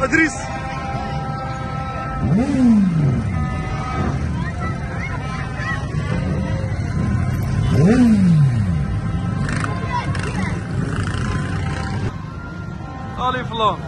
Адрес. Mm. Mm. Allah'ım.